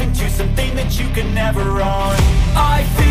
into something that you can never own. I feel